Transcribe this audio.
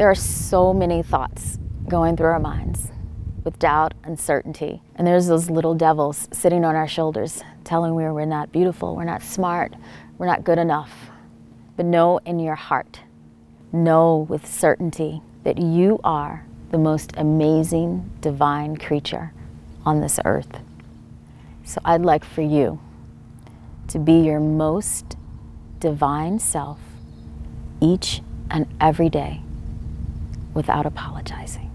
There are so many thoughts going through our minds with doubt, and uncertainty. And there's those little devils sitting on our shoulders telling we we're not beautiful, we're not smart, we're not good enough. But know in your heart, know with certainty that you are the most amazing divine creature on this earth. So I'd like for you to be your most divine self each and every day without apologizing.